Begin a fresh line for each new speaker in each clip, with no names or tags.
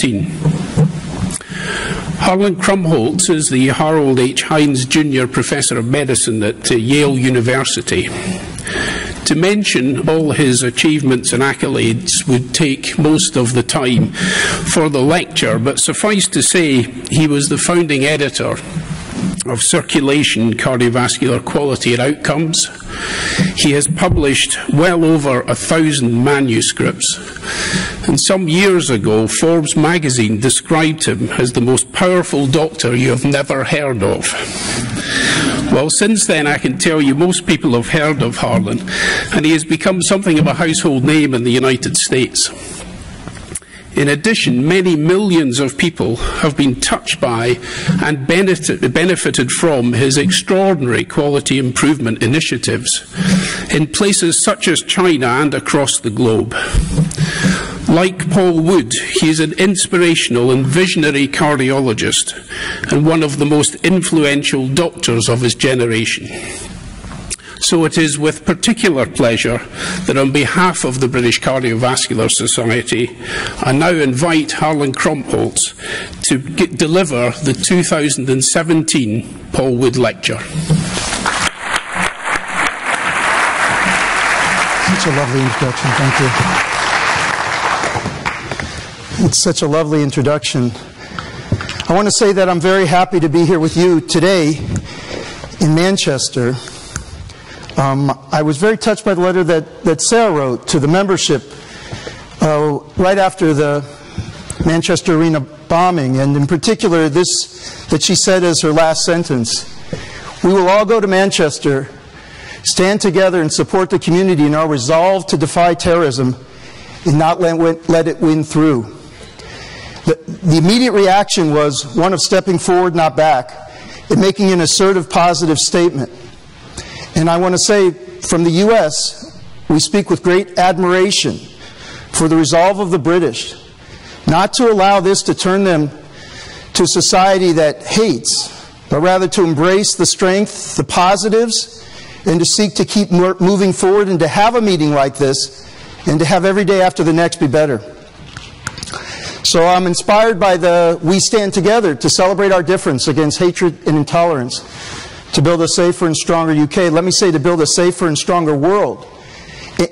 2017. Harlan Krumholz is the Harold H. Hines Jr. Professor of Medicine at uh, Yale University. To mention all his achievements and accolades would take most of the time for the lecture, but suffice to say, he was the founding editor of circulation, cardiovascular quality and outcomes. He has published well over a thousand manuscripts. And some years ago, Forbes magazine described him as the most powerful doctor you have never heard of. Well, since then, I can tell you most people have heard of Harlan, and he has become something of a household name in the United States. In addition, many millions of people have been touched by and benefited from his extraordinary quality improvement initiatives in places such as China and across the globe. Like Paul Wood, he is an inspirational and visionary cardiologist and one of the most influential doctors of his generation. So it is with particular pleasure that on behalf of the British Cardiovascular Society, I now invite Harlan Krumholz to get, deliver the 2017 Paul Wood Lecture.
Such a lovely introduction, thank you. It's such a lovely introduction. I want to say that I'm very happy to be here with you today in Manchester um, I was very touched by the letter that, that Sarah wrote to the membership uh, right after the Manchester Arena bombing, and in particular, this that she said as her last sentence We will all go to Manchester, stand together, and support the community in our resolve to defy terrorism and not let, let it win through. The, the immediate reaction was one of stepping forward, not back, and making an assertive, positive statement. And I want to say from the U.S., we speak with great admiration for the resolve of the British not to allow this to turn them to a society that hates, but rather to embrace the strength, the positives, and to seek to keep moving forward and to have a meeting like this and to have every day after the next be better. So I'm inspired by the We Stand Together to celebrate our difference against hatred and intolerance to build a safer and stronger UK. Let me say to build a safer and stronger world.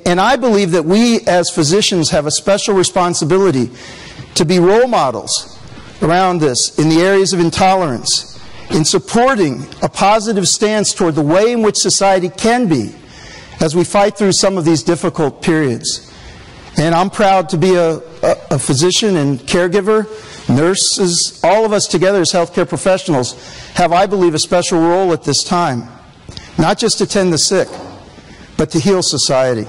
And I believe that we as physicians have a special responsibility to be role models around this in the areas of intolerance, in supporting a positive stance toward the way in which society can be as we fight through some of these difficult periods. And I'm proud to be a, a, a physician and caregiver Nurses, all of us together as healthcare professionals have, I believe, a special role at this time. Not just to tend the sick, but to heal society.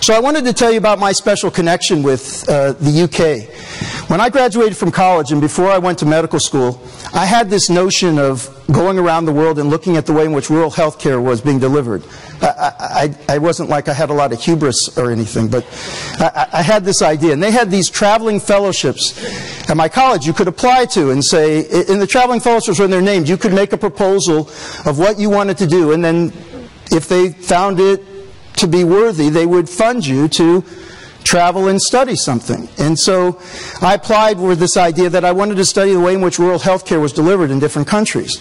So I wanted to tell you about my special connection with uh, the UK. When I graduated from college and before I went to medical school, I had this notion of going around the world and looking at the way in which rural health care was being delivered. I, I, I, wasn't like I had a lot of hubris or anything, but I, I, had this idea. And they had these traveling fellowships at my college you could apply to and say, in the traveling fellowships when they're named, you could make a proposal of what you wanted to do. And then if they found it to be worthy, they would fund you to travel and study something. And so I applied with this idea that I wanted to study the way in which rural health care was delivered in different countries.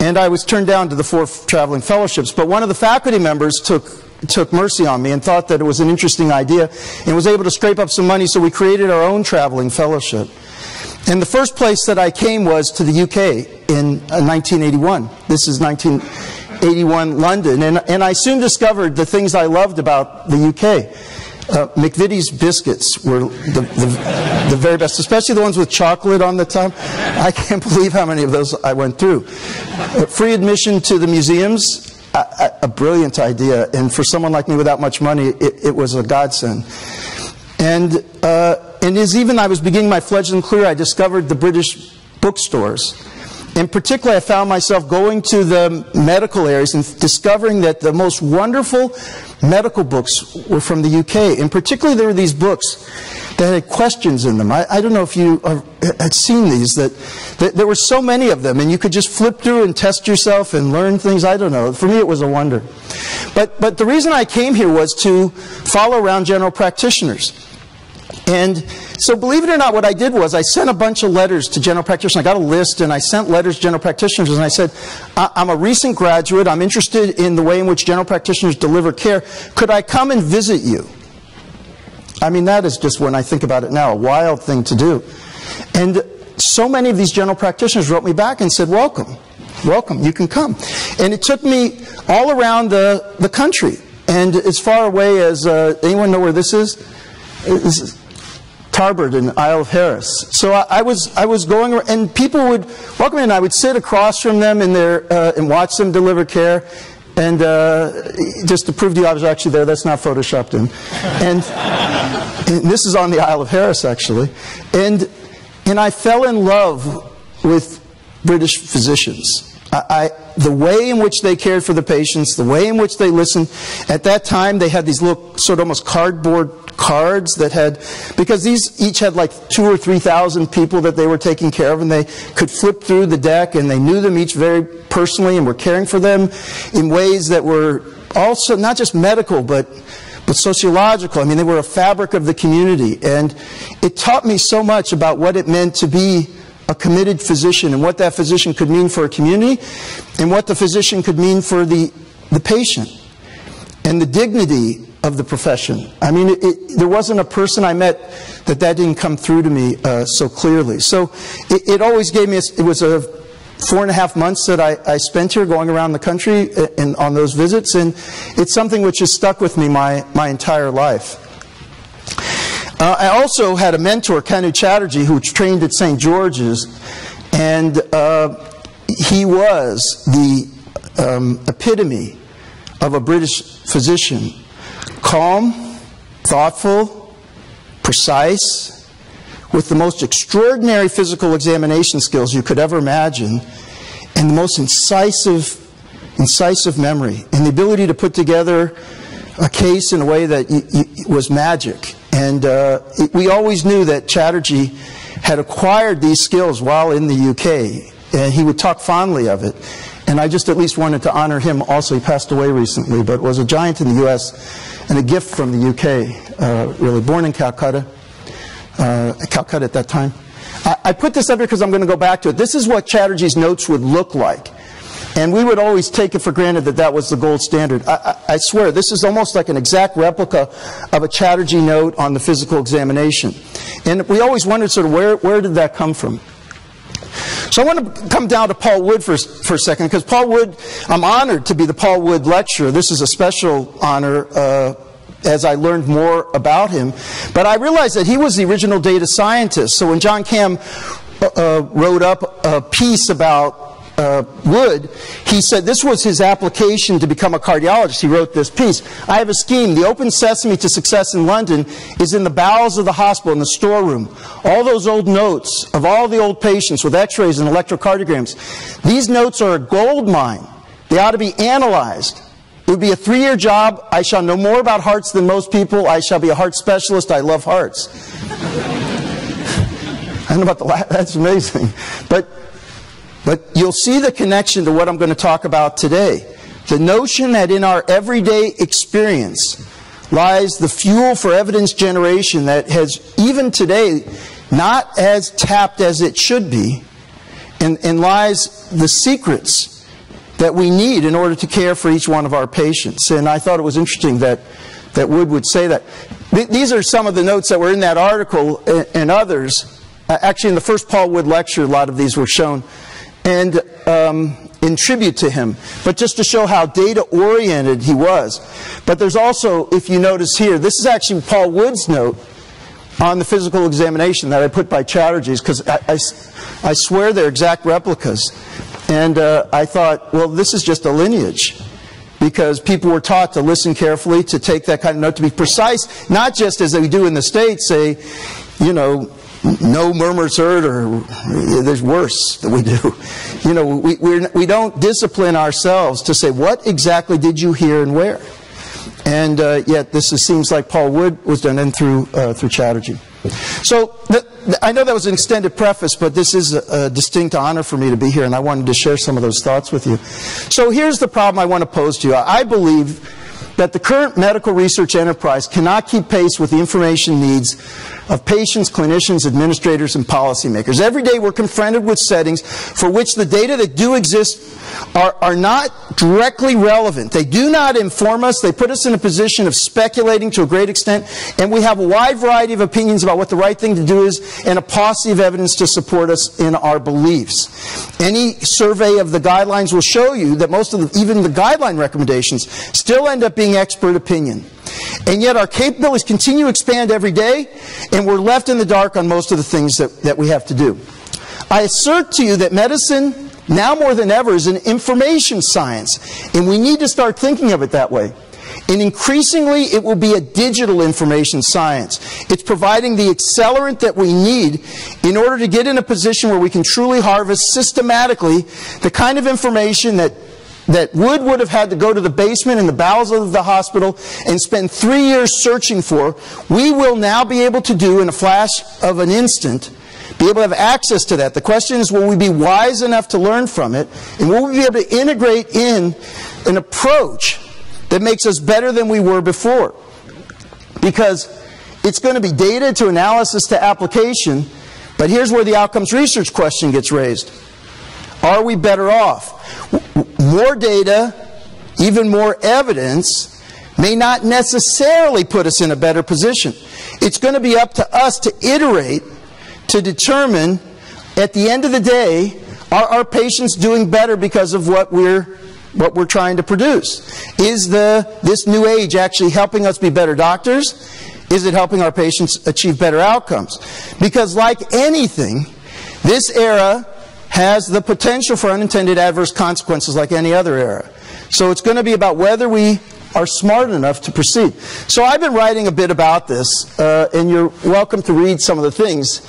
And I was turned down to the four traveling fellowships. But one of the faculty members took, took mercy on me and thought that it was an interesting idea and was able to scrape up some money, so we created our own traveling fellowship. And the first place that I came was to the UK in 1981. Uh, this is 1981 London. And, and I soon discovered the things I loved about the UK. Uh, McVitie's biscuits were the, the, the, very best, especially the ones with chocolate on the top. I can't believe how many of those I went through. Uh, free admission to the museums, a, a, brilliant idea. And for someone like me without much money, it, it was a godsend. And, uh, and as even I was beginning my fledgling career, I discovered the British bookstores. In particular, I found myself going to the medical areas and discovering that the most wonderful medical books were from the UK. And particularly, there were these books that had questions in them. I, I don't know if you are, had seen these, that, that, there were so many of them, and you could just flip through and test yourself and learn things. I don't know. For me, it was a wonder. But, but the reason I came here was to follow around general practitioners. And so, believe it or not, what I did was I sent a bunch of letters to general practitioners. I got a list and I sent letters to general practitioners and I said, I'm a recent graduate. I'm interested in the way in which general practitioners deliver care. Could I come and visit you? I mean, that is just, when I think about it now, a wild thing to do. And so many of these general practitioners wrote me back and said, Welcome, welcome, you can come. And it took me all around the, the country. And as far away as, uh, anyone know where this is? Is Tarbert in Isle of Harris. So I, I, was I was going and people would welcome me, and I would sit across from them in their uh, and watch them deliver care. And uh, just to prove to you I was actually there, that's not photoshopped in. And, and this is on the Isle of Harris, actually. And and I fell in love with British physicians. I, I, the way in which they cared for the patients, the way in which they listened. At that time, they had these little, sort of almost cardboard cards that had, because these each had like two or three thousand people that they were taking care of, and they could flip through the deck, and they knew them each very personally, and were caring for them in ways that were also not just medical, but but sociological. I mean, they were a fabric of the community, and it taught me so much about what it meant to be a committed physician and what that physician could mean for a community and what the physician could mean for the, the patient and the dignity of the profession. I mean, it, it, there wasn't a person I met that that didn't come through to me uh, so clearly. So it, it, always gave me, a, it was a four and a half months that I, I spent here going around the country and on those visits, and it's something which has stuck with me my, my entire life. Uh, I also had a mentor, Kanu Chatterjee, who trained at St. George's, and uh, he was the um, epitome of a British physician. Calm, thoughtful, precise, with the most extraordinary physical examination skills you could ever imagine, and the most incisive, incisive memory, and the ability to put together a case in a way that was magic. And uh, it, we always knew that Chatterjee had acquired these skills while in the UK, and he would talk fondly of it. And I just at least wanted to honor him also. He passed away recently, but was a giant in the US and a gift from the UK, uh, really. Born in Calcutta, uh, Calcutta at that time. I, I put this up here because I'm going to go back to it. This is what Chatterjee's notes would look like. And we would always take it for granted that that was the gold standard. I, I, I, swear, this is almost like an exact replica of a Chatterjee note on the physical examination. And we always wondered sort of where, where did that come from? So I want to come down to Paul Wood for, for a second, because Paul Wood, I'm honored to be the Paul Wood lecturer. This is a special honor uh, as I learned more about him. But I realized that he was the original data scientist. So when John Cam uh, uh wrote up a piece about uh, Wood, he said this was his application to become a cardiologist. He wrote this piece. I have a scheme. The open sesame to success in London is in the bowels of the hospital, in the storeroom. All those old notes of all the old patients with x-rays and electrocardiograms. These notes are a gold mine. They ought to be analyzed. It would be a three-year job. I shall know more about hearts than most people. I shall be a heart specialist. I love hearts. I don't know about the last, that's amazing. But but you'll see the connection to what I'm going to talk about today. The notion that in our everyday experience lies the fuel for evidence generation that has, even today, not as tapped as it should be, and, and lies the secrets that we need in order to care for each one of our patients. And I thought it was interesting that, that Wood would say that. These are some of the notes that were in that article and others. Actually, in the first Paul Wood lecture, a lot of these were shown and um, in tribute to him, but just to show how data oriented he was. But there's also, if you notice here, this is actually Paul Wood's note on the physical examination that I put by Chatterjee's because I, I, I, swear they're exact replicas. And uh, I thought, well, this is just a lineage because people were taught to listen carefully, to take that kind of note, to be precise, not just as they do in the States, say, you know, no murmurs heard, or there's worse that we do. You know, we, we're, we don't discipline ourselves to say, what exactly did you hear and where? And uh, yet, this is, seems like Paul Wood was done in through, uh, through Chatterjee. So, the, the, I know that was an extended preface, but this is a, a distinct honor for me to be here, and I wanted to share some of those thoughts with you. So, here's the problem I want to pose to you. I believe that the current medical research enterprise cannot keep pace with the information needs of patients, clinicians, administrators, and policymakers. Every day we're confronted with settings for which the data that do exist are, are not directly relevant. They do not inform us. They put us in a position of speculating to a great extent, and we have a wide variety of opinions about what the right thing to do is and a paucity of evidence to support us in our beliefs. Any survey of the guidelines will show you that most of the, even the guideline recommendations still end up being expert opinion. And yet our capabilities continue to expand every day, and we're left in the dark on most of the things that, that we have to do. I assert to you that medicine, now more than ever, is an information science, and we need to start thinking of it that way. And increasingly, it will be a digital information science. It's providing the accelerant that we need in order to get in a position where we can truly harvest systematically the kind of information that that Wood would have had to go to the basement in the bowels of the hospital and spend three years searching for, we will now be able to do in a flash of an instant, be able to have access to that. The question is, will we be wise enough to learn from it? And will we be able to integrate in an approach that makes us better than we were before? Because it's going to be data to analysis to application, but here's where the outcomes research question gets raised. Are we better off? More data, even more evidence, may not necessarily put us in a better position. It's going to be up to us to iterate to determine at the end of the day, are our patients doing better because of what we're what we're trying to produce? Is the this new age actually helping us be better doctors? Is it helping our patients achieve better outcomes? Because like anything, this era has the potential for unintended adverse consequences like any other era. So it's going to be about whether we are smart enough to proceed. So I've been writing a bit about this, uh, and you're welcome to read some of the things.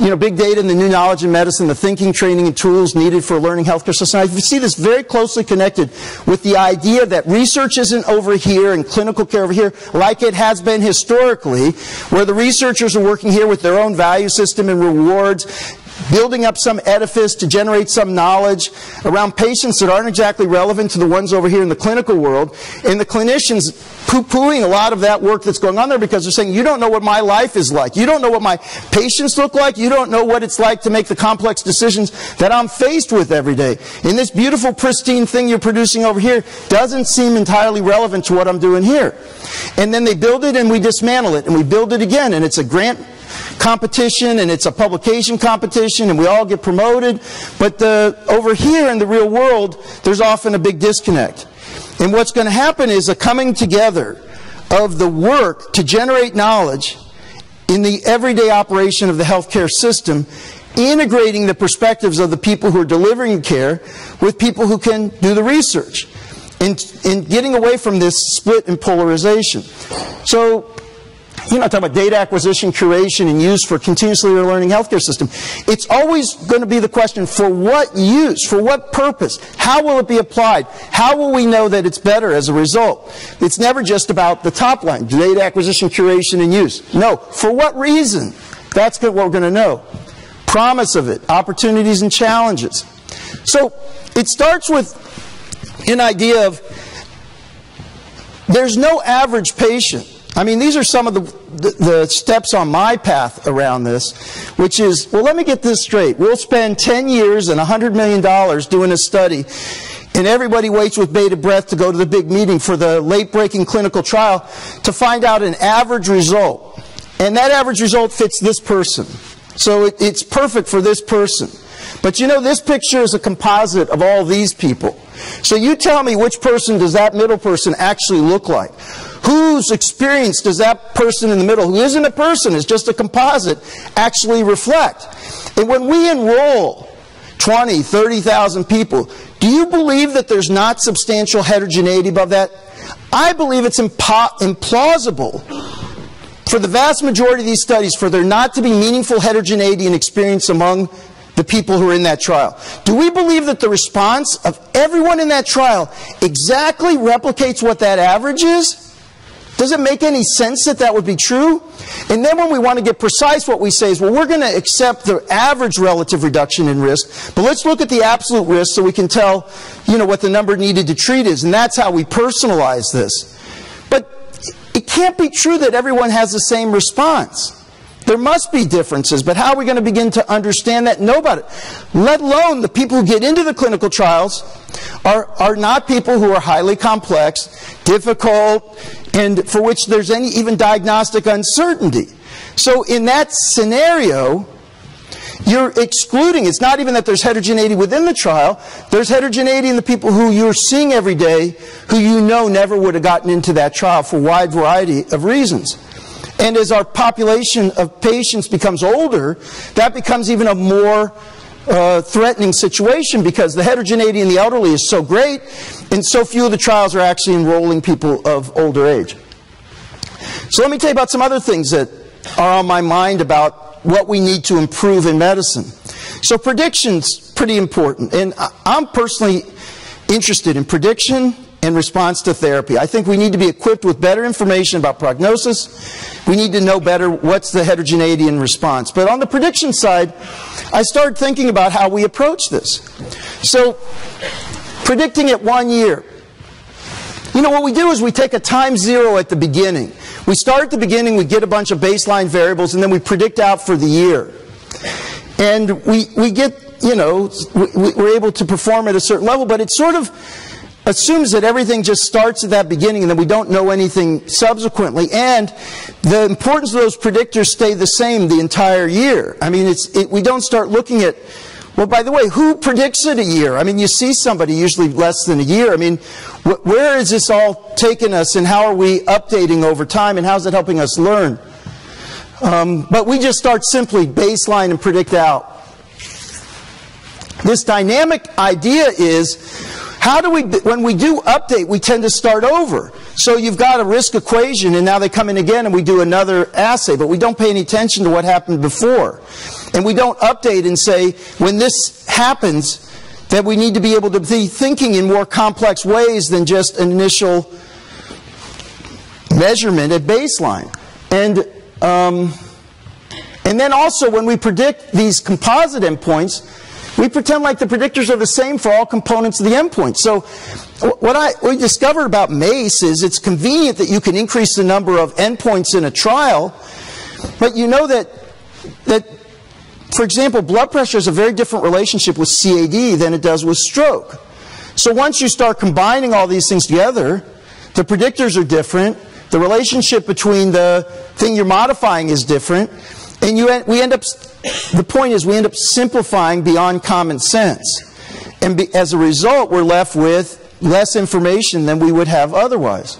You know, big data and the new knowledge in medicine, the thinking, training, and tools needed for a learning healthcare system. You see this very closely connected with the idea that research isn't over here and clinical care over here like it has been historically, where the researchers are working here with their own value system and rewards, building up some edifice to generate some knowledge around patients that aren't exactly relevant to the ones over here in the clinical world. And the clinicians poo-pooing a lot of that work that's going on there because they're saying, you don't know what my life is like. You don't know what my patients look like. You don't know what it's like to make the complex decisions that I'm faced with every day. And this beautiful, pristine thing you're producing over here doesn't seem entirely relevant to what I'm doing here. And then they build it and we dismantle it and we build it again and it's a grant competition and it's a publication competition and we all get promoted. But the, over here in the real world, there's often a big disconnect. And what's going to happen is a coming together of the work to generate knowledge in the everyday operation of the healthcare system, integrating the perspectives of the people who are delivering care with people who can do the research, and, and getting away from this split and polarization. So you know, talking about data acquisition, curation, and use for continuously learning healthcare system. It's always going to be the question, for what use? For what purpose? How will it be applied? How will we know that it's better as a result? It's never just about the top line, data acquisition, curation, and use. No, for what reason? That's what we're going to know. Promise of it, opportunities and challenges. So it starts with an idea of there's no average patient. I mean, these are some of the, the, the, steps on my path around this, which is, well, let me get this straight. We'll spend 10 years and $100 million doing a study, and everybody waits with bated breath to go to the big meeting for the late-breaking clinical trial to find out an average result. And that average result fits this person. So it, it's perfect for this person. But you know, this picture is a composite of all these people. So you tell me which person does that middle person actually look like? Whose experience does that person in the middle, who isn't a person, is just a composite, actually reflect? And when we enroll 20, 30,000 people, do you believe that there's not substantial heterogeneity above that? I believe it's implausible for the vast majority of these studies for there not to be meaningful heterogeneity and experience among the people who are in that trial. Do we believe that the response of everyone in that trial exactly replicates what that average is? Does it make any sense that that would be true? And then when we want to get precise, what we say is, well, we're going to accept the average relative reduction in risk, but let's look at the absolute risk so we can tell, you know, what the number needed to treat is. And that's how we personalize this. But it can't be true that everyone has the same response. There must be differences, but how are we going to begin to understand that? Nobody, let alone the people who get into the clinical trials are, are not people who are highly complex, difficult, and for which there's any even diagnostic uncertainty. So in that scenario, you're excluding, it's not even that there's heterogeneity within the trial, there's heterogeneity in the people who you're seeing every day who you know never would have gotten into that trial for a wide variety of reasons. And as our population of patients becomes older, that becomes even a more uh, threatening situation because the heterogeneity in the elderly is so great, and so few of the trials are actually enrolling people of older age. So let me tell you about some other things that are on my mind about what we need to improve in medicine. So prediction's pretty important, and I'm personally interested in prediction and response to therapy. I think we need to be equipped with better information about prognosis. We need to know better what's the heterogeneity in response. But on the prediction side, I started thinking about how we approach this. So, predicting at one year. You know, what we do is we take a time zero at the beginning. We start at the beginning, we get a bunch of baseline variables, and then we predict out for the year. And we, we get, you know, we, we're able to perform at a certain level, but it's sort of assumes that everything just starts at that beginning and that we don't know anything subsequently. And the importance of those predictors stay the same the entire year. I mean, it, we don't start looking at, well, by the way, who predicts it a year? I mean, you see somebody usually less than a year. I mean, wh where is this all taking us and how are we updating over time and how's it helping us learn? Um, but we just start simply baseline and predict out. This dynamic idea is how do we, when we do update, we tend to start over. So you've got a risk equation, and now they come in again and we do another assay, but we don't pay any attention to what happened before. And we don't update and say, when this happens, that we need to be able to be thinking in more complex ways than just an initial measurement at baseline. And, um, and then also when we predict these composite endpoints, we pretend like the predictors are the same for all components of the endpoint. So what I we discovered about MACE is it's convenient that you can increase the number of endpoints in a trial, but you know that that for example, blood pressure has a very different relationship with CAD than it does with stroke. So once you start combining all these things together, the predictors are different, the relationship between the thing you're modifying is different, and you, we end up, the point is we end up simplifying beyond common sense. And be, as a result, we're left with less information than we would have otherwise.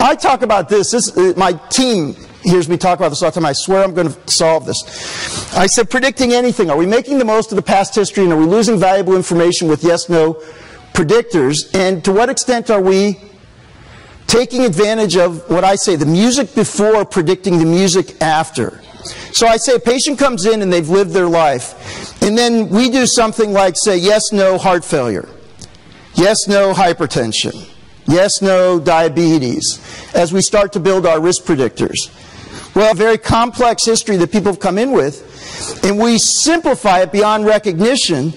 I talk about this, this uh, my team hears me talk about this all the time. I swear I'm going to solve this. I said, predicting anything. Are we making the most of the past history and are we losing valuable information with yes, no predictors? And to what extent are we taking advantage of what I say, the music before predicting the music after? So I say a patient comes in and they've lived their life, and then we do something like say yes, no heart failure, yes, no hypertension, yes, no diabetes, as we start to build our risk predictors. Well, a very complex history that people have come in with, and we simplify it beyond recognition,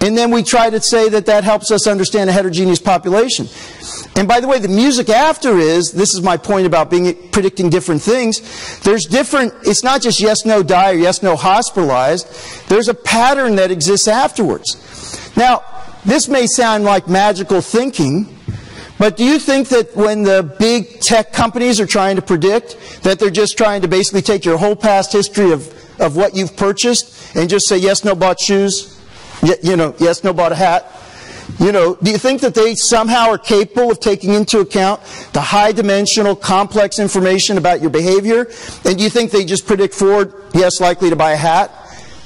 and then we try to say that that helps us understand a heterogeneous population. And by the way, the music after is, this is my point about being predicting different things. There's different, it's not just yes, no, die or yes, no, hospitalized. There's a pattern that exists afterwards. Now, this may sound like magical thinking, but do you think that when the big tech companies are trying to predict, that they're just trying to basically take your whole past history of, of what you've purchased and just say yes, no, bought shoes? You know, yes, no, bought a hat? You know, do you think that they somehow are capable of taking into account the high dimensional, complex information about your behavior? And do you think they just predict forward, yes, likely to buy a hat?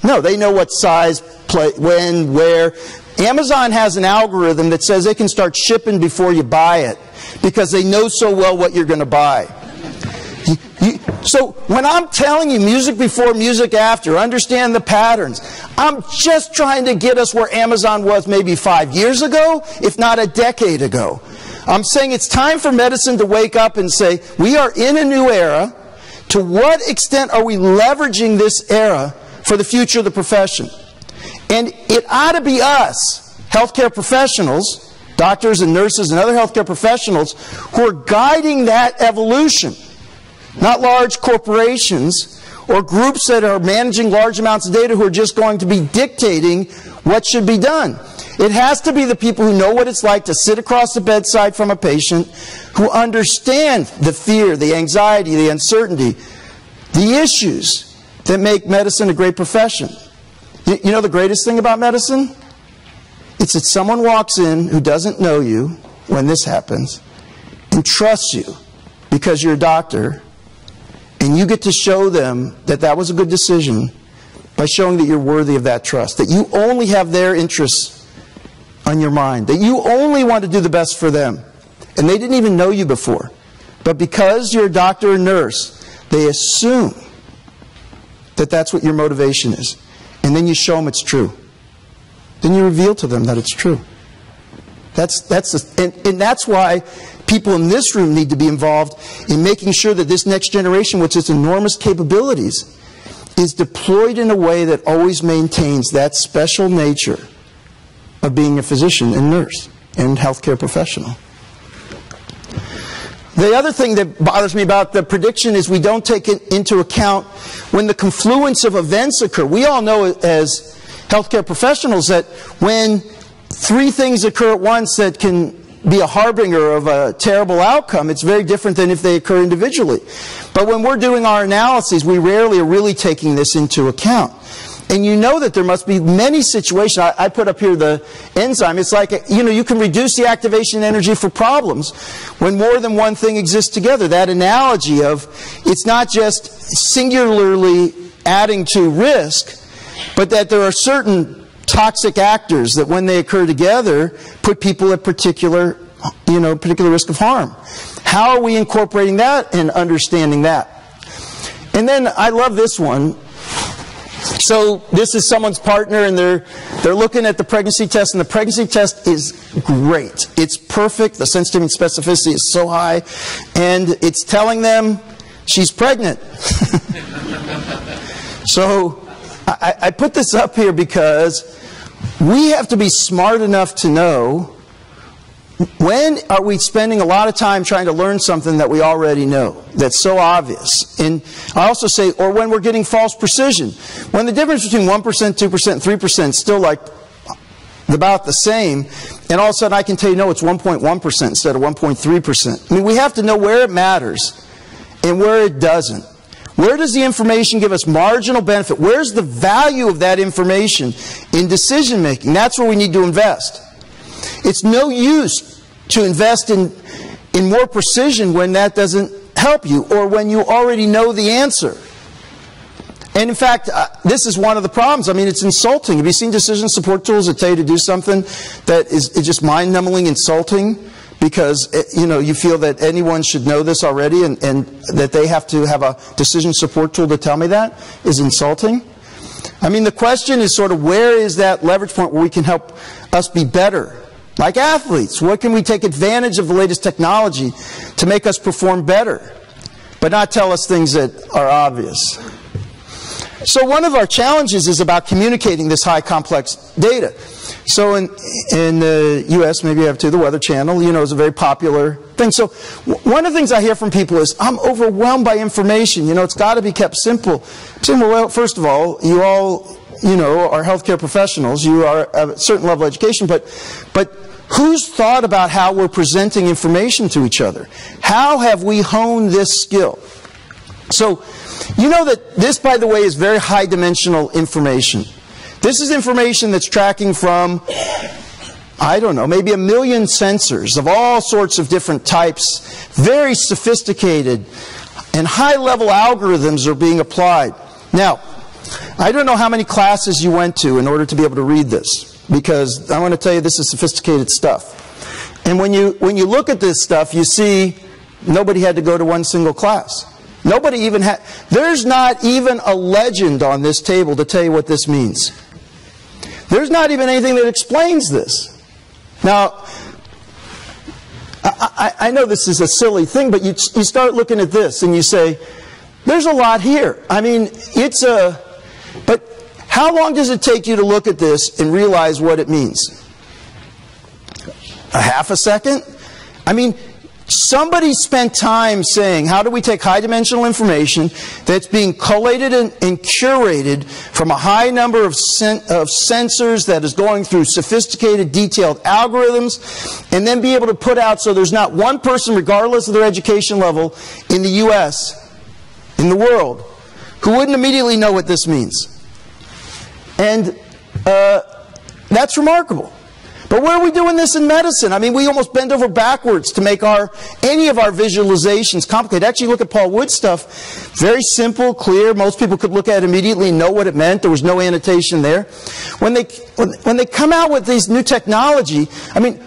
No, they know what size, play, when, where. Amazon has an algorithm that says they can start shipping before you buy it because they know so well what you're going to buy. You, so when I'm telling you music before, music after, understand the patterns. I'm just trying to get us where Amazon was maybe five years ago, if not a decade ago. I'm saying it's time for medicine to wake up and say, we are in a new era. To what extent are we leveraging this era for the future of the profession? And it ought to be us, healthcare professionals, doctors and nurses and other healthcare professionals, who are guiding that evolution not large corporations or groups that are managing large amounts of data who are just going to be dictating what should be done. It has to be the people who know what it's like to sit across the bedside from a patient, who understand the fear, the anxiety, the uncertainty, the issues that make medicine a great profession. You know the greatest thing about medicine? It's that someone walks in who doesn't know you when this happens and trusts you because you're a doctor and you get to show them that that was a good decision by showing that you're worthy of that trust, that you only have their interests on your mind, that you only want to do the best for them. And they didn't even know you before. But because you're a doctor or nurse, they assume that that's what your motivation is. And then you show them it's true. Then you reveal to them that it's true. That's, that's the, and, and that's why people in this room need to be involved in making sure that this next generation, with its enormous capabilities, is deployed in a way that always maintains that special nature of being a physician and nurse and healthcare professional. The other thing that bothers me about the prediction is we don't take it into account when the confluence of events occur. We all know as healthcare professionals that when three things occur at once that can be a harbinger of a terrible outcome, it's very different than if they occur individually. But when we're doing our analyses, we rarely are really taking this into account. And you know that there must be many situations. I, I, put up here the enzyme. It's like, you know, you can reduce the activation energy for problems when more than one thing exists together. That analogy of it's not just singularly adding to risk, but that there are certain toxic actors that when they occur together put people at particular, you know, particular risk of harm. How are we incorporating that and understanding that? And then I love this one. So this is someone's partner and they're, they're looking at the pregnancy test and the pregnancy test is great. It's perfect. The sensitivity and specificity is so high and it's telling them she's pregnant. so I, I put this up here because we have to be smart enough to know when are we spending a lot of time trying to learn something that we already know, that's so obvious? And I also say, or when we're getting false precision. When the difference between 1%, 2%, 3% is still like about the same, and all of a sudden I can tell you, no, it's 1.1% instead of 1.3%. I mean, we have to know where it matters and where it doesn't. Where does the information give us marginal benefit? Where's the value of that information in decision making? That's where we need to invest. It's no use to invest in, in more precision when that doesn't help you or when you already know the answer. And in fact, uh, this is one of the problems. I mean, it's insulting. Have you seen decision support tools that tell you to do something that is, just mind-numbingly insulting because eh, you know you feel that anyone should know this already and, and that they have to have a decision support tool to tell me that is insulting? I mean, the question is sort of where is that leverage point where we can help us be better like athletes, what can we take advantage of the latest technology to make us perform better, but not tell us things that are obvious? So one of our challenges is about communicating this high complex data. So in, in the U.S., maybe you have too, the Weather Channel, you know, is a very popular thing. So one of the things I hear from people is, I'm overwhelmed by information. You know, it's got to be kept simple. I'm well, first of all, you all, you know, are healthcare professionals. You are a certain level of education, but, but Who's thought about how we're presenting information to each other? How have we honed this skill? So, you know that this, by the way, is very high dimensional information. This is information that's tracking from, I don't know, maybe a million sensors of all sorts of different types, very sophisticated, and high level algorithms are being applied. Now, I don't know how many classes you went to in order to be able to read this because I want to tell you this is sophisticated stuff. And when you, when you look at this stuff, you see nobody had to go to one single class. Nobody even had, there's not even a legend on this table to tell you what this means. There's not even anything that explains this. Now, I, I, know this is a silly thing, but you, you start looking at this and you say, there's a lot here. I mean, it's a, but how long does it take you to look at this and realize what it means? A half a second? I mean, Somebody spent time saying, how do we take high dimensional information that's being collated and, and curated from a high number of, sen of sensors that is going through sophisticated, detailed algorithms, and then be able to put out so there's not one person, regardless of their education level, in the U.S., in the world, who wouldn't immediately know what this means. And uh, that's remarkable. But where are we doing this in medicine? I mean, we almost bend over backwards to make our any of our visualizations complicated. Actually, look at Paul Wood's stuff. Very simple, clear. Most people could look at it immediately and know what it meant. There was no annotation there. When they when, when they come out with these new technology, I mean,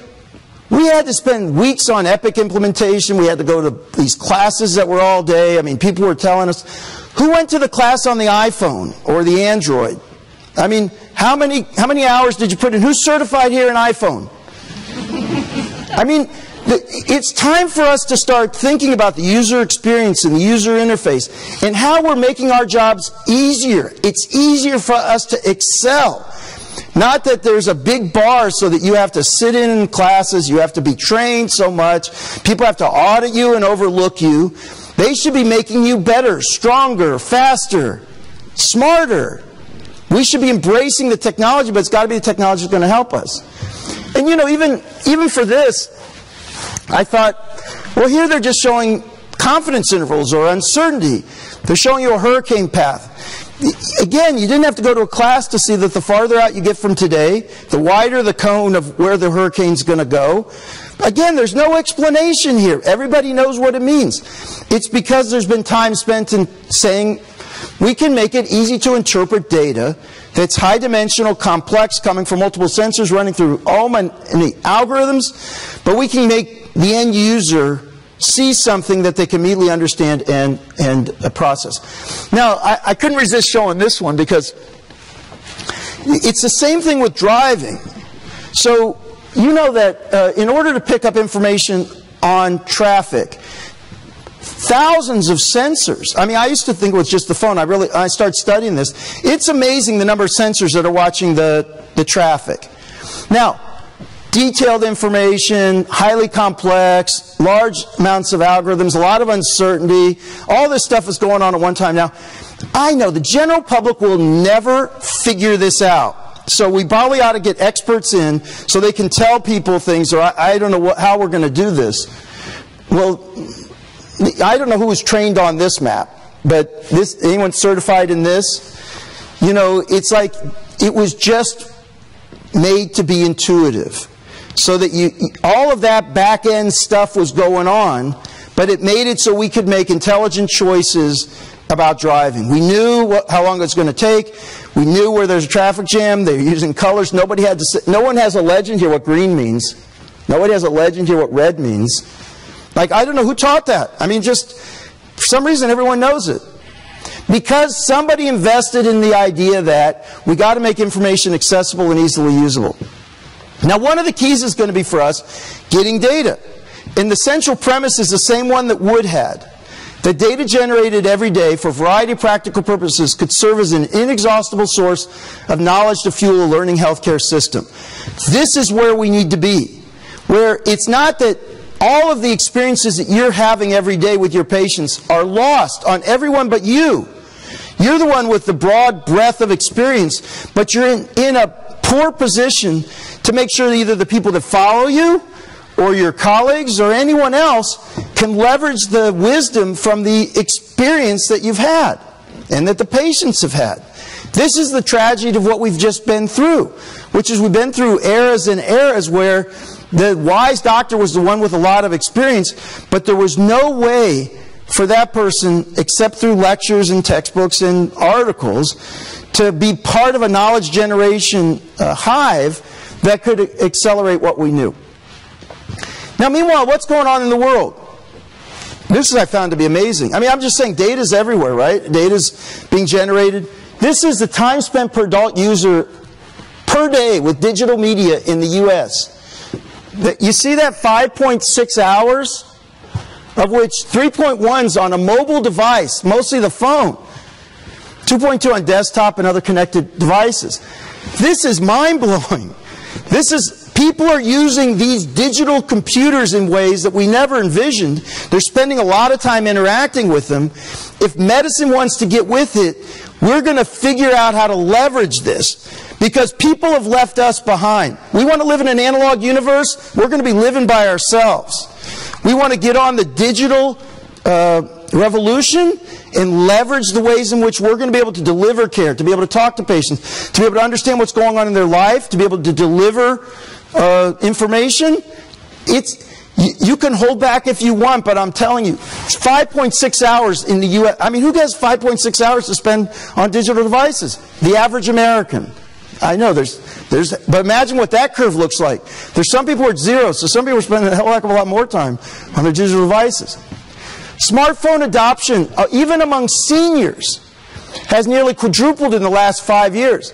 we had to spend weeks on Epic implementation. We had to go to these classes that were all day. I mean, people were telling us, who went to the class on the iPhone or the Android? I mean, how many, how many hours did you put in? Who's certified here in iPhone? I mean, it's time for us to start thinking about the user experience and the user interface and how we're making our jobs easier. It's easier for us to excel. Not that there's a big bar so that you have to sit in classes, you have to be trained so much, people have to audit you and overlook you. They should be making you better, stronger, faster, smarter. We should be embracing the technology, but it's got to be the technology that's going to help us. And you know, even, even for this, I thought, well, here they're just showing confidence intervals or uncertainty. They're showing you a hurricane path. Again, you didn't have to go to a class to see that the farther out you get from today, the wider the cone of where the hurricane's going to go. Again, there's no explanation here. Everybody knows what it means. It's because there's been time spent in saying we can make it easy to interpret data that's high dimensional, complex, coming from multiple sensors, running through all many algorithms, but we can make the end user see something that they can immediately understand and, and uh, process. Now, I, I couldn't resist showing this one because it's the same thing with driving. So, you know that uh, in order to pick up information on traffic, thousands of sensors. I mean, I used to think it was just the phone. I really, I started studying this. It's amazing the number of sensors that are watching the, the traffic. Now, detailed information, highly complex, large amounts of algorithms, a lot of uncertainty. All this stuff is going on at one time. Now, I know the general public will never figure this out. So we probably ought to get experts in so they can tell people things, or I, I don't know what, how we're going to do this. Well, I don't know who was trained on this map, but this anyone certified in this? You know, it's like it was just made to be intuitive. So that you all of that back end stuff was going on, but it made it so we could make intelligent choices about driving. We knew what, how long it's going to take. We knew where there's a traffic jam. They're using colors. Nobody had to say, no one has a legend here what green means. Nobody has a legend here what red means. Like, I don't know who taught that. I mean, just for some reason, everyone knows it. Because somebody invested in the idea that we got to make information accessible and easily usable. Now, one of the keys is going to be for us getting data. And the central premise is the same one that Wood had. The data generated every day for a variety of practical purposes could serve as an inexhaustible source of knowledge to fuel a learning healthcare system. This is where we need to be. Where it's not that all of the experiences that you're having every day with your patients are lost on everyone but you. You're the one with the broad breadth of experience, but you're in, in a poor position to make sure that either the people that follow you or your colleagues or anyone else can leverage the wisdom from the experience that you've had and that the patients have had. This is the tragedy of what we've just been through, which is we've been through eras and eras where the wise doctor was the one with a lot of experience, but there was no way for that person, except through lectures and textbooks and articles, to be part of a knowledge generation uh, hive that could accelerate what we knew. Now, meanwhile, what's going on in the world? This is I found to be amazing. I mean, I'm just saying data is everywhere, right? Data is being generated. This is the time spent per adult user per day with digital media in the U.S. You see that 5.6 hours? Of which 3.1 is on a mobile device, mostly the phone. 2.2 on desktop and other connected devices. This is mind blowing. This is People are using these digital computers in ways that we never envisioned. They're spending a lot of time interacting with them. If medicine wants to get with it, we're going to figure out how to leverage this because people have left us behind. We want to live in an analog universe. We're going to be living by ourselves. We want to get on the digital uh, revolution and leverage the ways in which we're going to be able to deliver care, to be able to talk to patients, to be able to understand what's going on in their life, to be able to deliver uh, information. It's you, can hold back if you want, but I'm telling you, 5.6 hours in the U.S. I mean, who gets 5.6 hours to spend on digital devices? The average American. I know there's, there's, but imagine what that curve looks like. There's some people are at zero, so some people are spending a hell of a lot more time on their digital devices. Smartphone adoption, uh, even among seniors, has nearly quadrupled in the last five years.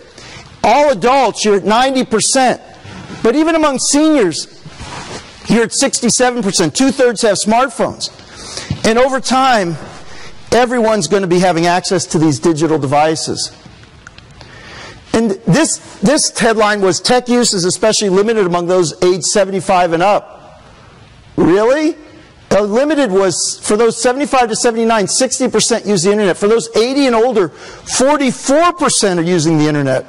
All adults, you're at 90%. But even among seniors, you're at 67%. Two thirds have smartphones. And over time, everyone's going to be having access to these digital devices. And this, this headline was tech use is especially limited among those age 75 and up. Really? Uh, limited was for those 75 to 79, 60% use the internet. For those 80 and older, 44% are using the internet.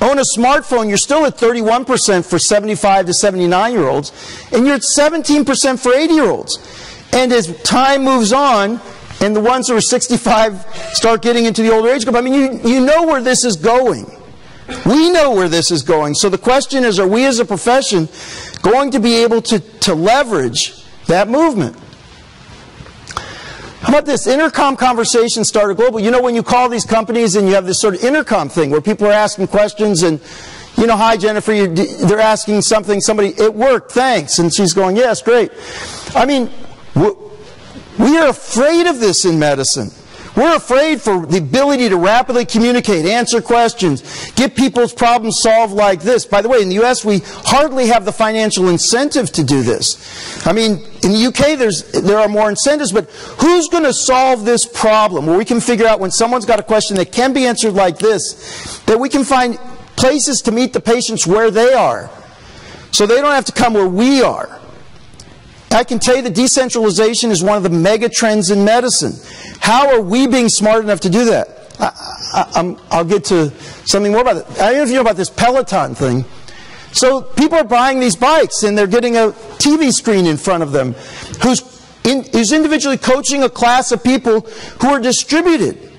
Own a smartphone, you're still at 31% for 75 to 79 year olds, and you're at 17% for 80 year olds. And as time moves on, and the ones who are 65 start getting into the older age group, I mean, you, you know where this is going. We know where this is going. So the question is, are we as a profession going to be able to, to leverage that movement? How about this? Intercom conversation started global. You know, when you call these companies and you have this sort of intercom thing where people are asking questions and, you know, hi, Jennifer, they're asking something, somebody, it worked, thanks. And she's going, yes, great. I mean, we are afraid of this in medicine. We're afraid for the ability to rapidly communicate, answer questions, get people's problems solved like this. By the way, in the U.S., we hardly have the financial incentive to do this. I mean, in the UK, there's, there are more incentives, but who's going to solve this problem where we can figure out when someone's got a question that can be answered like this, that we can find places to meet the patients where they are so they don't have to come where we are. I can tell you that decentralization is one of the mega trends in medicine. How are we being smart enough to do that? I, will get to something more about it. I don't know if you know about this Peloton thing. So people are buying these bikes and they're getting a TV screen in front of them who's, in, who's individually coaching a class of people who are distributed.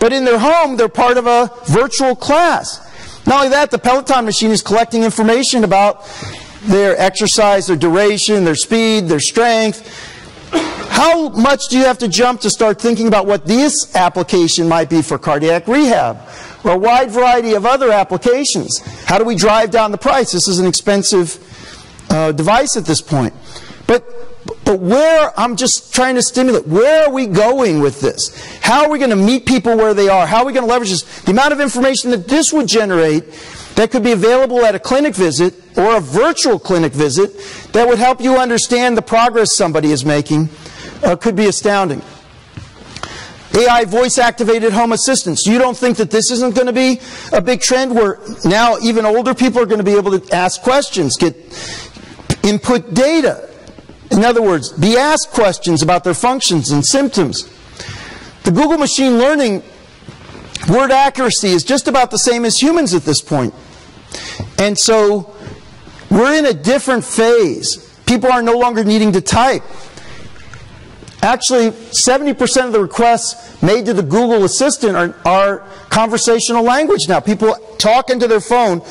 But in their home, they're part of a virtual class. Not only that, the Peloton machine is collecting information about their exercise, their duration, their speed, their strength. How much do you have to jump to start thinking about what this application might be for cardiac rehab? Or a wide variety of other applications. How do we drive down the price? This is an expensive uh, device at this point. But but where, I'm just trying to stimulate, where are we going with this? How are we going to meet people where they are? How are we going to leverage this? The amount of information that this would generate that could be available at a clinic visit or a virtual clinic visit that would help you understand the progress somebody is making uh, could be astounding. AI voice activated home assistants. You don't think that this isn't going to be a big trend where now even older people are going to be able to ask questions, get input data. In other words, be asked questions about their functions and symptoms. The Google machine learning word accuracy is just about the same as humans at this point. And so we're in a different phase. People are no longer needing to type. Actually, 70% of the requests made to the Google Assistant are, are, conversational language now. People talk into their phone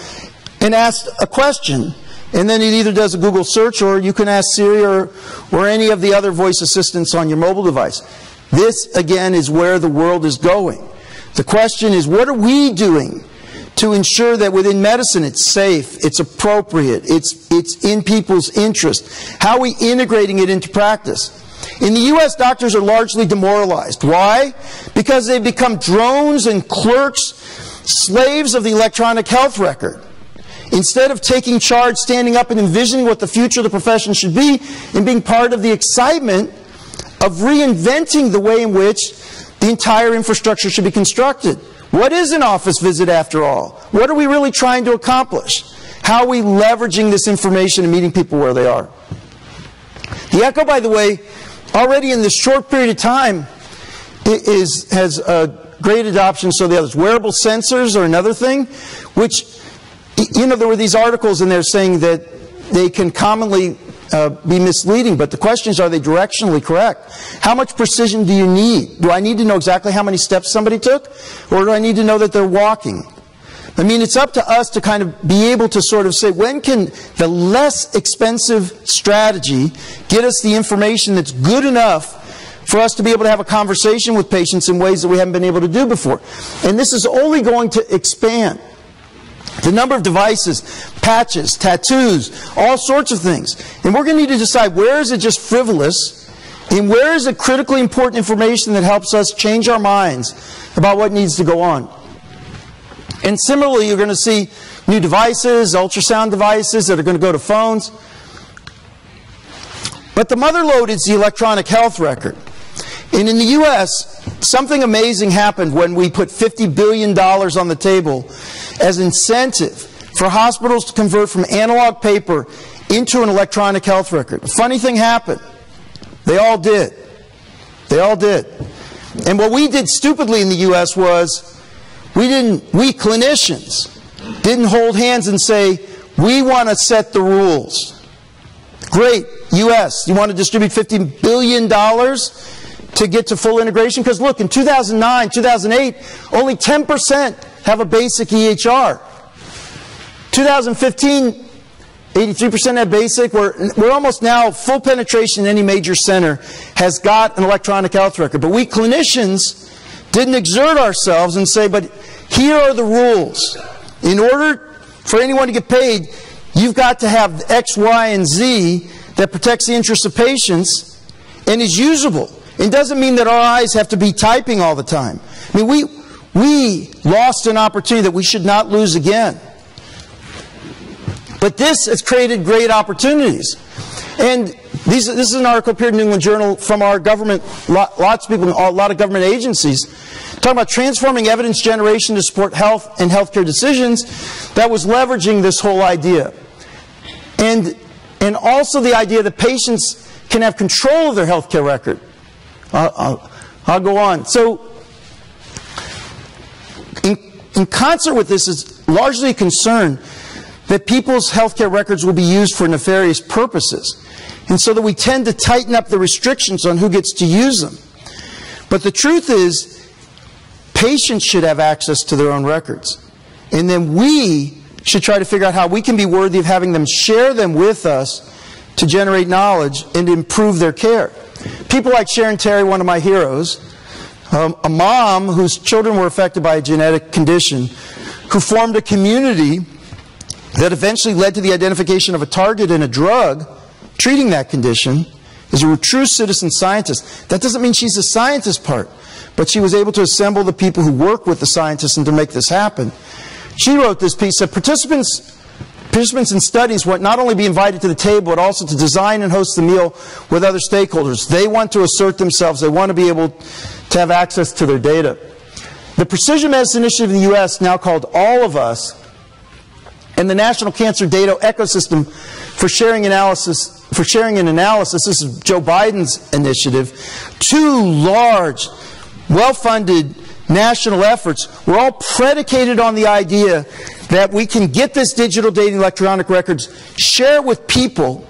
and ask a question. And then it either does a Google search or you can ask Siri or, or any of the other voice assistants on your mobile device. This, again, is where the world is going. The question is, what are we doing to ensure that within medicine it's safe, it's appropriate, it's, it's in people's interest? How are we integrating it into practice? In the U.S., doctors are largely demoralized. Why? Because they've become drones and clerks, slaves of the electronic health record. Instead of taking charge, standing up and envisioning what the future of the profession should be, and being part of the excitement of reinventing the way in which the entire infrastructure should be constructed. What is an office visit after all? What are we really trying to accomplish? How are we leveraging this information and meeting people where they are? The Echo, by the way, already in this short period of time, is, has a great adoption, so the others. Wearable sensors are another thing, which, you know, there were these articles in there saying that they can commonly uh, be misleading, but the question is, are they directionally correct? How much precision do you need? Do I need to know exactly how many steps somebody took? Or do I need to know that they're walking? I mean, it's up to us to kind of be able to sort of say, when can the less expensive strategy get us the information that's good enough for us to be able to have a conversation with patients in ways that we haven't been able to do before? And this is only going to expand. The number of devices, patches, tattoos, all sorts of things. And we're going to need to decide where is it just frivolous and where is it critically important information that helps us change our minds about what needs to go on. And similarly, you're going to see new devices, ultrasound devices that are going to go to phones. But the mother lode is the electronic health record. And in the U.S., something amazing happened when we put $50 billion on the table as incentive for hospitals to convert from analog paper into an electronic health record. A funny thing happened. They all did. They all did. And what we did stupidly in the U.S. was we didn't, we clinicians didn't hold hands and say, we want to set the rules. Great, U.S., you want to distribute $50 billion to get to full integration? Because look, in 2009, 2008, only 10% have a basic EHR. 2015, 83% have basic. We're, we're almost now full penetration in any major center has got an electronic health record. But we clinicians didn't exert ourselves and say, but here are the rules. In order for anyone to get paid, you've got to have X, Y, and Z that protects the interests of patients and is usable. It doesn't mean that our eyes have to be typing all the time. I mean, we, we lost an opportunity that we should not lose again. But this has created great opportunities. And these, this is an article appeared in the New England Journal from our government, lots of people, a lot of government agencies, talking about transforming evidence generation to support health and healthcare decisions that was leveraging this whole idea. And, and also the idea that patients can have control of their healthcare record. I'll, I'll go on. So, in, in concert with this is largely a concern that people's healthcare records will be used for nefarious purposes. And so that we tend to tighten up the restrictions on who gets to use them. But the truth is, patients should have access to their own records. And then we should try to figure out how we can be worthy of having them share them with us to generate knowledge and improve their care. People like Sharon Terry, one of my heroes, um, a mom whose children were affected by a genetic condition, who formed a community that eventually led to the identification of a target and a drug treating that condition, is a true citizen scientist. That doesn't mean she's a scientist part, but she was able to assemble the people who work with the scientists and to make this happen. She wrote this piece that participants Participants in studies want not only be invited to the table, but also to design and host the meal with other stakeholders. They want to assert themselves. They want to be able to have access to their data. The Precision Medicine Initiative in the U.S., now called All of Us, and the National Cancer Data Ecosystem for sharing analysis for sharing an analysis. This is Joe Biden's initiative. Two large, well-funded national efforts were all predicated on the idea that we can get this digital data electronic records, share it with people,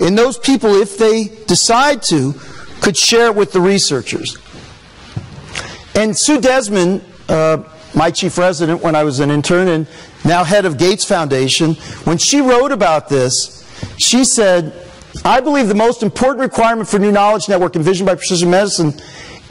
and those people, if they decide to, could share it with the researchers. And Sue Desmond, uh, my chief resident when I was an intern and now head of Gates Foundation, when she wrote about this, she said, I believe the most important requirement for new knowledge network envisioned by precision medicine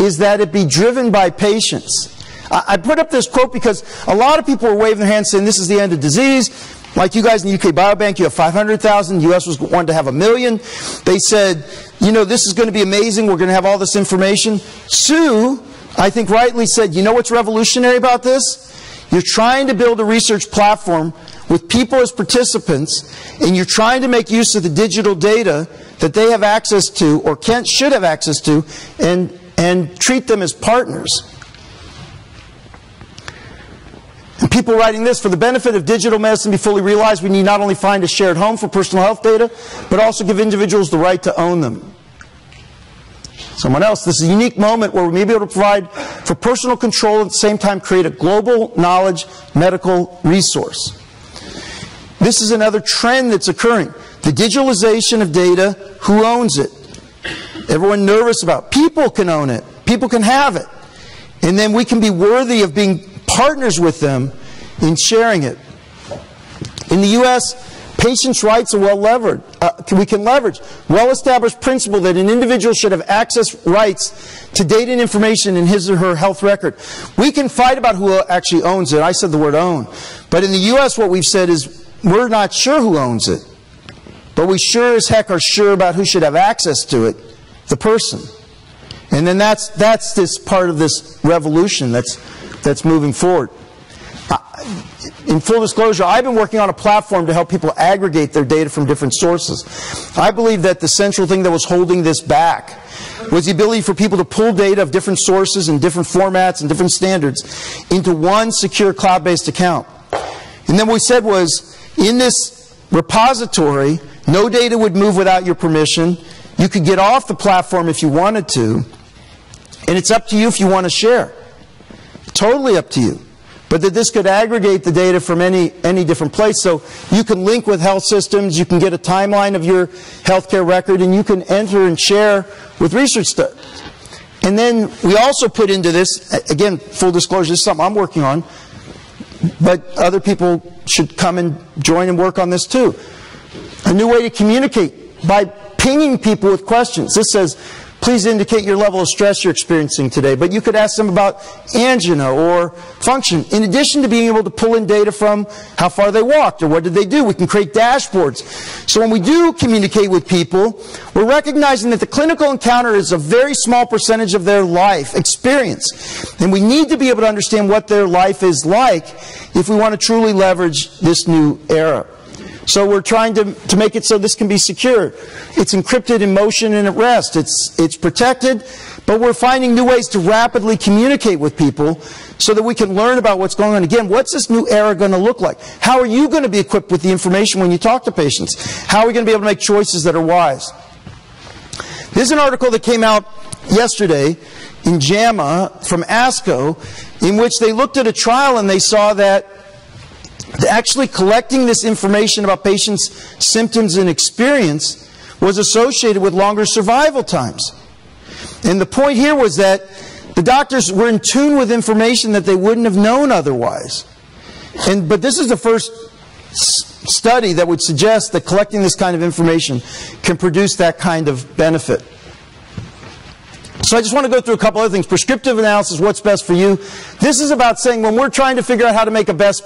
is that it be driven by patients. I put up this quote because a lot of people were waving their hands saying this is the end of disease. Like you guys in the UK Biobank, you have 500,000. The US was wanted to have a million. They said, you know, this is going to be amazing. We're going to have all this information. Sue, I think rightly said, you know what's revolutionary about this? You're trying to build a research platform with people as participants, and you're trying to make use of the digital data that they have access to or can, should have access to and, and treat them as partners. And people writing this, for the benefit of digital medicine be fully realized, we need not only find a shared home for personal health data, but also give individuals the right to own them. Someone else, this is a unique moment where we may be able to provide for personal control at the same time create a global knowledge medical resource. This is another trend that's occurring. The digitalization of data, who owns it? Everyone nervous about. People can own it. People can have it. And then we can be worthy of being partners with them in sharing it. In the U.S., patients' rights are well levered. Uh, we can leverage well-established principle that an individual should have access rights to data and information in his or her health record. We can fight about who actually owns it. I said the word own. But in the U.S., what we've said is we're not sure who owns it. But we sure as heck are sure about who should have access to it, the person. And then that's, that's this part of this revolution that's, that's moving forward. In full disclosure, I've been working on a platform to help people aggregate their data from different sources. I believe that the central thing that was holding this back was the ability for people to pull data of different sources and different formats and different standards into one secure cloud-based account. And then what we said was, in this repository, no data would move without your permission. You could get off the platform if you wanted to. And it's up to you if you want to share. Totally up to you. But that this could aggregate the data from any, any different place. So you can link with health systems, you can get a timeline of your healthcare record, and you can enter and share with research. And then we also put into this, again, full disclosure, this is something I'm working on, but other people should come and join and work on this too. A new way to communicate by pinging people with questions. This says, please indicate your level of stress you're experiencing today. But you could ask them about angina or function. In addition to being able to pull in data from how far they walked or what did they do, we can create dashboards. So when we do communicate with people, we're recognizing that the clinical encounter is a very small percentage of their life experience. And we need to be able to understand what their life is like if we want to truly leverage this new era. So we're trying to, to make it so this can be secure. It's encrypted in motion and at rest. It's, it's protected, but we're finding new ways to rapidly communicate with people so that we can learn about what's going on. Again, what's this new era going to look like? How are you going to be equipped with the information when you talk to patients? How are we going to be able to make choices that are wise? There's an article that came out yesterday in JAMA from ASCO in which they looked at a trial and they saw that actually collecting this information about patients' symptoms and experience was associated with longer survival times. And the point here was that the doctors were in tune with information that they wouldn't have known otherwise. And, but this is the first study that would suggest that collecting this kind of information can produce that kind of benefit. So I just want to go through a couple other things. Prescriptive analysis, what's best for you. This is about saying when we're trying to figure out how to make a best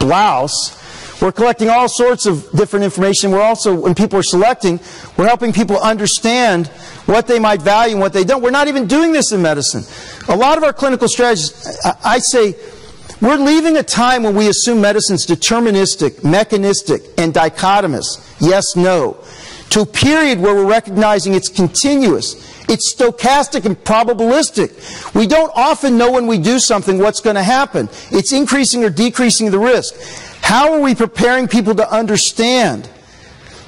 blouse. We're collecting all sorts of different information. We're also, when people are selecting, we're helping people understand what they might value and what they don't. We're not even doing this in medicine. A lot of our clinical strategies, I say, we're leaving a time when we assume medicine's deterministic, mechanistic, and dichotomous, yes, no, to a period where we're recognizing it's continuous. It's stochastic and probabilistic. We don't often know when we do something what's going to happen. It's increasing or decreasing the risk. How are we preparing people to understand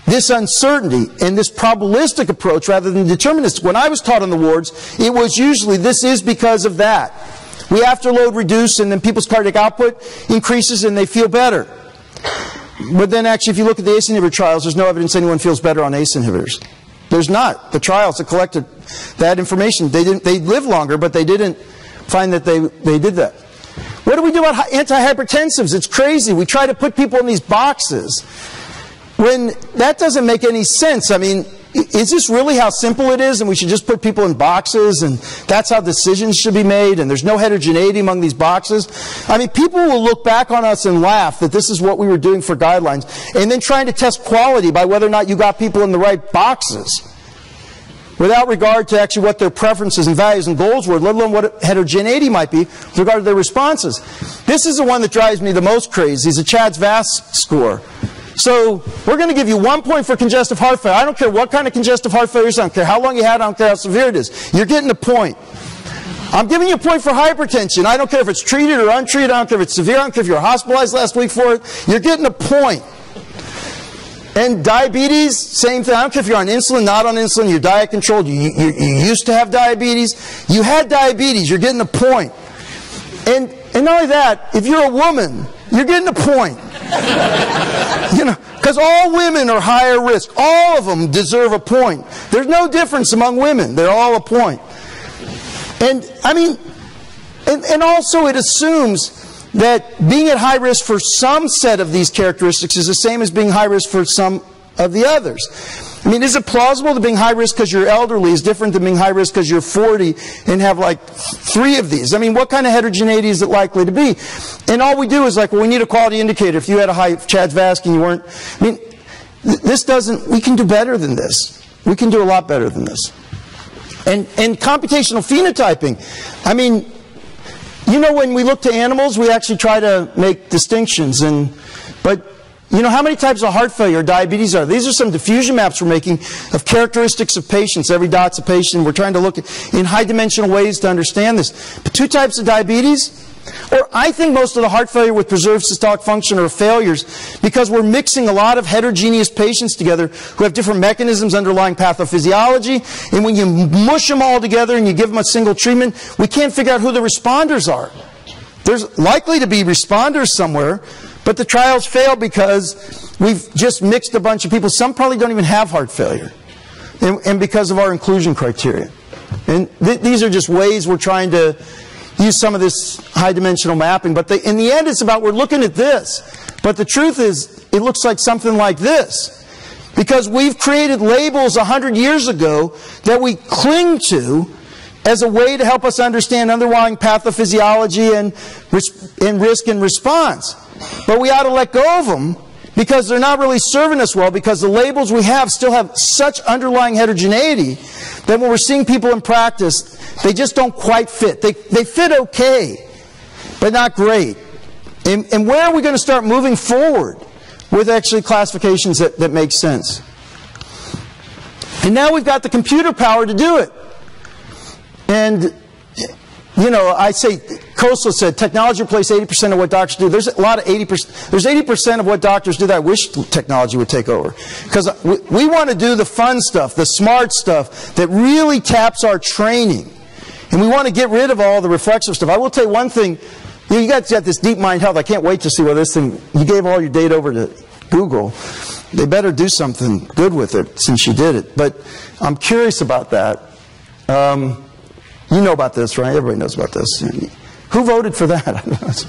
this uncertainty and this probabilistic approach rather than deterministic? When I was taught on the wards, it was usually this is because of that. We afterload reduce and then people's cardiac output increases and they feel better. But then actually, if you look at the ACE inhibitor trials, there's no evidence anyone feels better on ACE inhibitors. There's not. The trials that collected that information, they didn't, they live longer, but they didn't find that they, they did that. What do we do about antihypertensives? It's crazy. We try to put people in these boxes when that doesn't make any sense. I mean, is this really how simple it is and we should just put people in boxes and that's how decisions should be made and there's no heterogeneity among these boxes? I mean, people will look back on us and laugh that this is what we were doing for guidelines and then trying to test quality by whether or not you got people in the right boxes without regard to actually what their preferences and values and goals were, let alone what heterogeneity might be with regard to their responses. This is the one that drives me the most crazy, is a CHADS VASc score. So we're going to give you one point for congestive heart failure. I don't care what kind of congestive heart failure is. I don't care how long you had. I don't care how severe it is. You're getting a point. I'm giving you a point for hypertension. I don't care if it's treated or untreated. I don't care if it's severe. I don't care if you're hospitalized last week for it. You're getting a point. And diabetes, same thing. I don't care if you're on insulin, not on insulin, you're diet controlled, you, you, you used to have diabetes. You had diabetes, you're getting a point. And, and not only that, if you're a woman, you're getting a point. you know, because all women are higher risk. All of them deserve a point. There's no difference among women. They're all a point. And I mean, and, and also it assumes that being at high risk for some set of these characteristics is the same as being high risk for some of the others. I mean, is it plausible that being high risk because you're elderly is different than being high risk because you're 40 and have like three of these? I mean, what kind of heterogeneity is it likely to be? And all we do is like, well, we need a quality indicator. If you had a high CHA2DS2-VASc and you weren't, I mean, this doesn't, we can do better than this. We can do a lot better than this. And, and computational phenotyping, I mean, you know, when we look to animals, we actually try to make distinctions. And, but, you know, how many types of heart failure or diabetes are? These are some diffusion maps we're making of characteristics of patients. Every dot's a patient. We're trying to look in high dimensional ways to understand this. But two types of diabetes, or I think most of the heart failure with preserved systolic function are failures because we're mixing a lot of heterogeneous patients together who have different mechanisms underlying pathophysiology. And when you mush them all together and you give them a single treatment, we can't figure out who the responders are. There's likely to be responders somewhere, but the trials fail because we've just mixed a bunch of people. Some probably don't even have heart failure. And, and because of our inclusion criteria. And th these are just ways we're trying to use some of this high dimensional mapping. But in the end, it's about we're looking at this. But the truth is, it looks like something like this. Because we've created labels 100 years ago that we cling to as a way to help us understand underlying pathophysiology and, and risk and response. But we ought to let go of them because they're not really serving us well because the labels we have still have such underlying heterogeneity that when we're seeing people in practice, they just don't quite fit. They, they fit okay, but not great. And, and where are we going to start moving forward with actually classifications that, that make sense? And now we've got the computer power to do it. And you know, I say, Khosla said, technology replaces 80% of what doctors do. There's a lot of 80%, there's 80% of what doctors do that I wish technology would take over. Because we, we want to do the fun stuff, the smart stuff that really taps our training. And we want to get rid of all the reflexive stuff. I will tell you one thing, you, you guys got this DeepMind Health. I can't wait to see what this thing, you gave all your data over to Google. They better do something good with it since you did it. But I'm curious about that. Um, you know about this, right? Everybody knows about this. Who voted for that?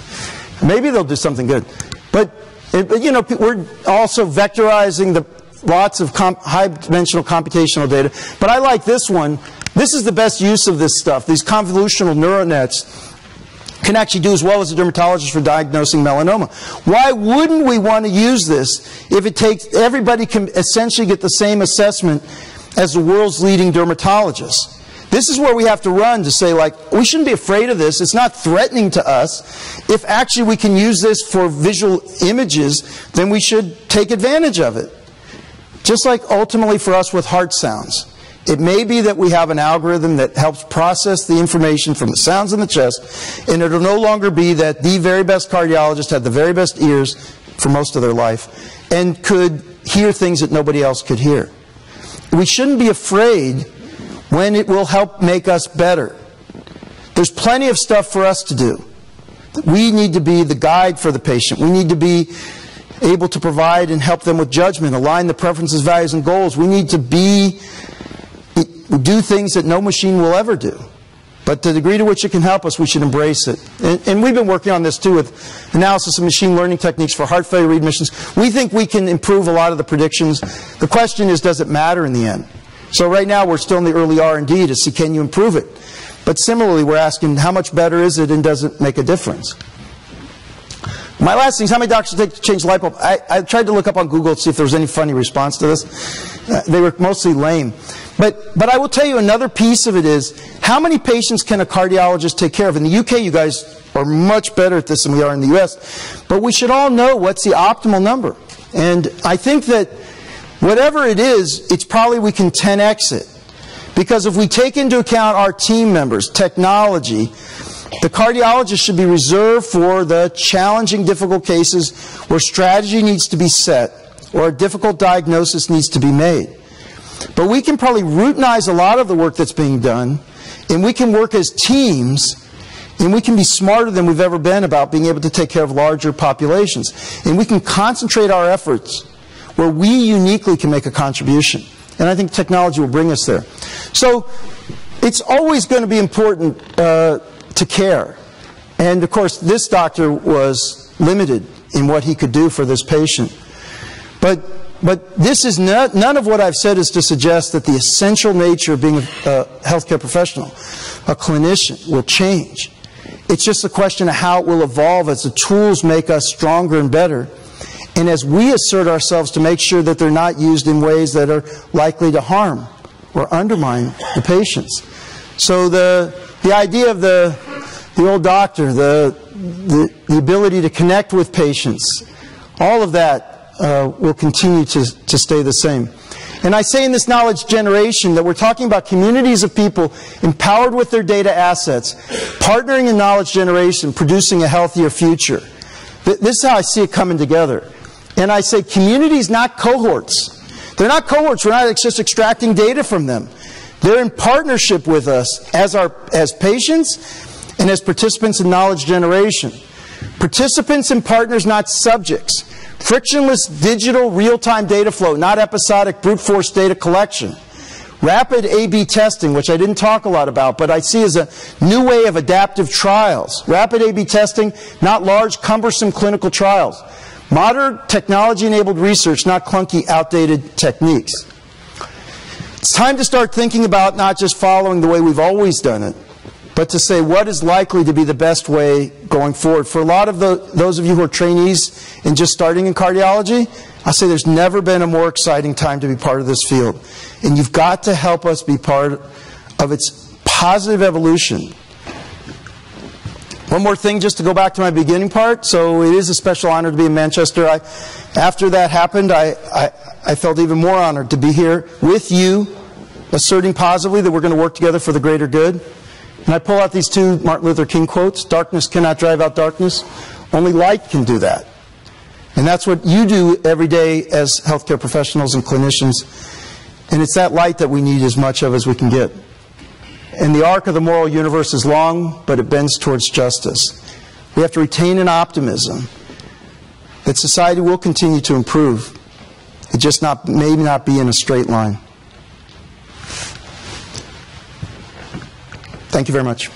Maybe they'll do something good. But, it, you know, we're also vectorizing the lots of high-dimensional computational data. But I like this one. This is the best use of this stuff. These convolutional neural nets can actually do as well as a dermatologist for diagnosing melanoma. Why wouldn't we want to use this if it takes everybody can essentially get the same assessment as the world's leading dermatologists? This is where we have to run to say, like, we shouldn't be afraid of this. It's not threatening to us. If actually we can use this for visual images, then we should take advantage of it. Just like ultimately for us with heart sounds. It may be that we have an algorithm that helps process the information from the sounds in the chest, and it'll no longer be that the very best cardiologist had the very best ears for most of their life and could hear things that nobody else could hear. We shouldn't be afraid when it will help make us better. There's plenty of stuff for us to do. We need to be the guide for the patient. We need to be able to provide and help them with judgment, align the preferences, values, and goals. We need to be do things that no machine will ever do. But the degree to which it can help us, we should embrace it. And, and, we've been working on this too with analysis of machine learning techniques for heart failure readmissions. We think we can improve a lot of the predictions. The question is, does it matter in the end? So right now we're still in the early R&D to see can you improve it. But similarly, we're asking how much better is it and does it make a difference? My last thing is how many doctors take to change light bulb? I, I, tried to look up on Google to see if there was any funny response to this. Uh, they were mostly lame. But, but I will tell you another piece of it is how many patients can a cardiologist take care of? In the UK, you guys are much better at this than we are in the US. But we should all know what's the optimal number. And I think that Whatever it is, it's probably we can 10x it. Because if we take into account our team members, technology, the cardiologist should be reserved for the challenging, difficult cases where strategy needs to be set or a difficult diagnosis needs to be made. But we can probably routinize a lot of the work that's being done, and we can work as teams, and we can be smarter than we've ever been about being able to take care of larger populations. And we can concentrate our efforts where we uniquely can make a contribution. And I think technology will bring us there. So it's always going to be important uh, to care. And of course, this doctor was limited in what he could do for this patient. But, but this is not, none of what I've said is to suggest that the essential nature of being a, a healthcare professional, a clinician, will change. It's just a question of how it will evolve as the tools make us stronger and better. And as we assert ourselves to make sure that they're not used in ways that are likely to harm or undermine the patients. So the, the idea of the, the old doctor, the, the, the ability to connect with patients, all of that uh, will continue to, to stay the same. And I say in this knowledge generation that we're talking about communities of people empowered with their data assets, partnering in knowledge generation, producing a healthier future. This is how I see it coming together. And I say communities, not cohorts. They're not cohorts. We're not just extracting data from them. They're in partnership with us as, our, as patients and as participants in knowledge generation. Participants and partners, not subjects. Frictionless digital real-time data flow, not episodic brute force data collection. Rapid A-B testing, which I didn't talk a lot about, but I see as a new way of adaptive trials. Rapid A-B testing, not large, cumbersome clinical trials. Modern technology-enabled research, not clunky, outdated techniques. It's time to start thinking about not just following the way we've always done it, but to say what is likely to be the best way going forward. For a lot of the, those of you who are trainees and just starting in cardiology, I say there's never been a more exciting time to be part of this field. And you've got to help us be part of its positive evolution. One more thing just to go back to my beginning part. So it is a special honor to be in Manchester. I, after that happened, I, I, I felt even more honored to be here with you, asserting positively that we're going to work together for the greater good. And I pull out these two Martin Luther King quotes Darkness cannot drive out darkness, only light can do that. And that's what you do every day as healthcare professionals and clinicians. And it's that light that we need as much of as we can get. And the arc of the moral universe is long, but it bends towards justice. We have to retain an optimism that society will continue to improve. It just not, may not be in a straight line. Thank you very much.